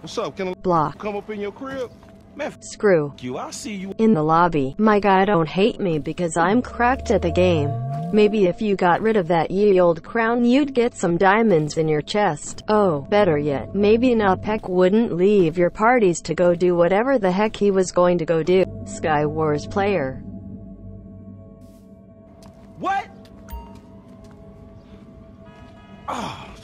What's up? Can I Block. come up in your crib? Man, Screw. you. I see you. In the lobby. My guy don't hate me because I'm cracked at the game. Maybe if you got rid of that ye old crown you'd get some diamonds in your chest. Oh, better yet, maybe Napek wouldn't leave your parties to go do whatever the heck he was going to go do. Sky Wars player. What? Ah.